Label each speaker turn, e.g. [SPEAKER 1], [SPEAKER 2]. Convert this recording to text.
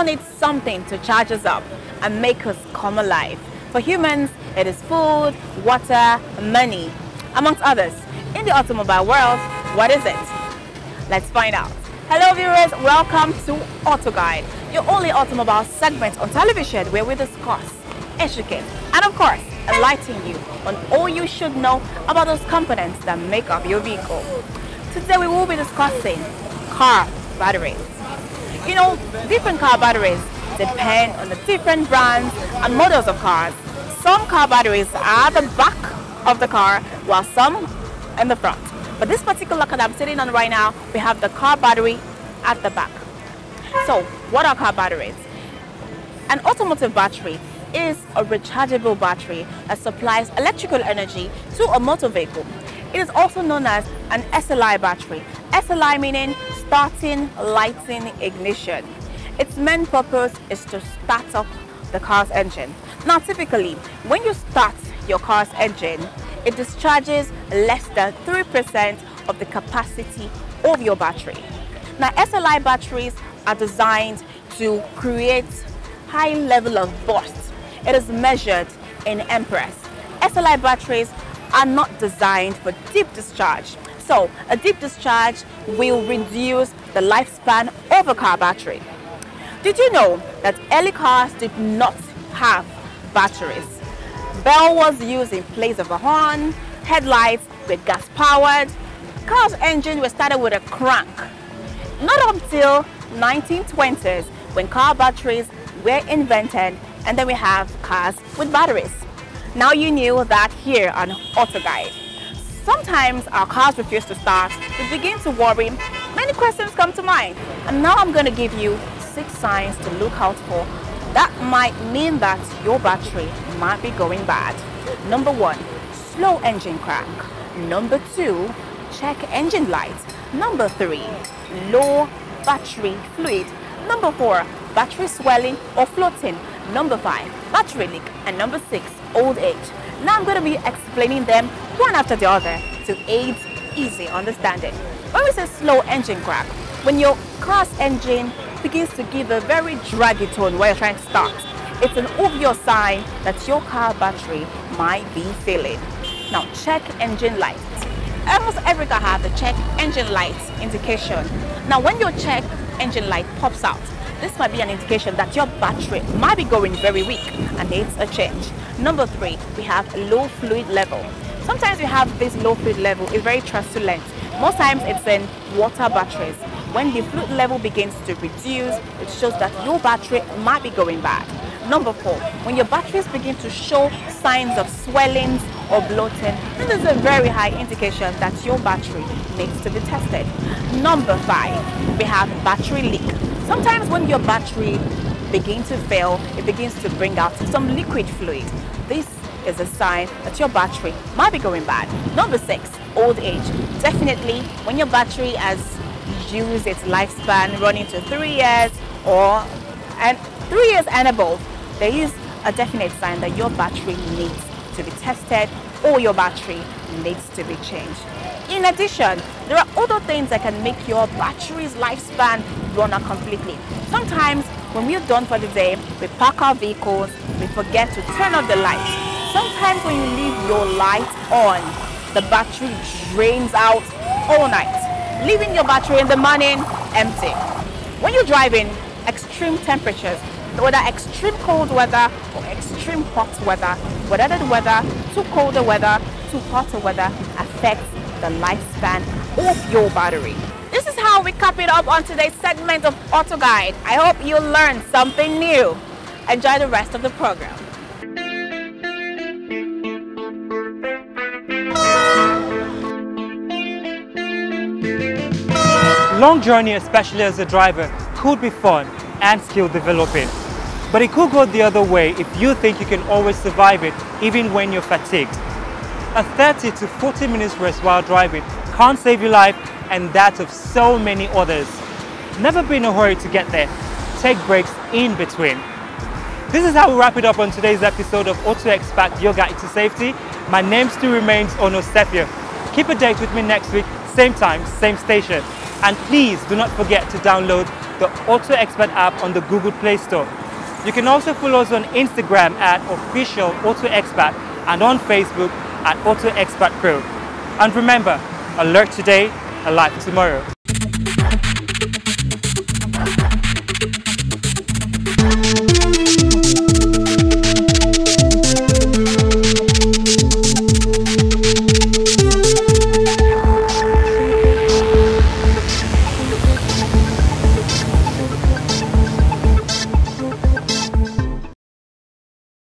[SPEAKER 1] something to charge us up and make us come alive. For humans, it is food, water, money, amongst others. In the automobile world, what is it? Let's find out. Hello viewers, welcome to Auto Guide, your only automobile segment on television where we discuss, educate, and of course, enlighten you on all you should know about those components that make up your vehicle. Today we will be discussing car batteries. You know, different car batteries depend on the different brands and models of cars. Some car batteries are at the back of the car while some in the front. But this particular car that I'm sitting on right now, we have the car battery at the back. So what are car batteries? An automotive battery is a rechargeable battery that supplies electrical energy to a motor vehicle. It is also known as an SLI battery. SLI meaning starting, lighting, ignition. Its main purpose is to start up the car's engine. Now typically, when you start your car's engine, it discharges less than 3% of the capacity of your battery. Now SLI batteries are designed to create high level of burst. It is measured in amperes. SLI batteries are not designed for deep discharge. So a deep discharge will reduce the lifespan of a car battery. Did you know that early cars did not have batteries? Bell was used in place of a horn, headlights were gas powered, car's engine was started with a crank. Not until 1920s when car batteries were invented and then we have cars with batteries. Now you knew that here on Auto Guide. Sometimes our cars refuse to start, we begin to worry, many questions come to mind. And now I'm going to give you six signs to look out for that might mean that your battery might be going bad. Number one, slow engine crank. Number two, check engine light. Number three, low battery fluid. Number four, battery swelling or floating. Number five, battery leak. And number six, old age. Now I'm going to be explaining them one after the other to aid easy understanding. When we say slow engine crack, when your car's engine begins to give a very draggy tone while you're trying to start, it's an obvious sign that your car battery might be failing. Now check engine light. Almost every car has a check engine light indication. Now when your check engine light pops out, this might be an indication that your battery might be going very weak and needs a change. Number three, we have low fluid level. Sometimes we have this low fluid level, it's very turbulent. Most times it's in water batteries. When the fluid level begins to reduce, it shows that your battery might be going bad. Number four, when your batteries begin to show signs of swellings or bloating, this is a very high indication that your battery needs to be tested. Number five, we have battery leak. Sometimes when your battery begins to fail, it begins to bring out some liquid fluid. This is a sign that your battery might be going bad. Number six, old age. Definitely when your battery has used its lifespan running to three years or and three years and above, there is a definite sign that your battery needs to be tested or your battery needs to be changed. In addition, there are other things that can make your battery's lifespan run out completely. Sometimes when we're done for the day, we park our vehicles, we forget to turn off the lights. Sometimes when you leave your light on, the battery drains out all night leaving your battery in the morning empty. When you're driving, extreme temperatures, whether extreme cold weather or extreme hot weather, whether the weather, too cold weather, too hot weather affects the lifespan of your battery. This is how we cap it up on today's segment of Auto Guide. I hope you learned something new. Enjoy the rest of the program.
[SPEAKER 2] long journey, especially as a driver, could be fun and skill developing. But it could go the other way if you think you can always survive it even when you're fatigued. A 30 to 40 minutes rest while driving can't save your life and that of so many others. Never be in a hurry to get there. Take breaks in between. This is how we wrap it up on today's episode of AutoXpat Your Guide to Safety. My name still remains Ono Sepia. Keep a date with me next week, same time, same station. And please do not forget to download the AutoXpat app on the Google Play Store. You can also follow us on Instagram at official AutoXpat and on Facebook at AutoXpat Pro. And remember, alert today, alive tomorrow.